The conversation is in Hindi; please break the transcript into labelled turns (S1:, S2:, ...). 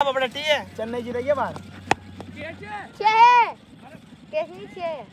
S1: बड़ा टी है? चेन्नई जी बार
S2: छह है कैसे छे है।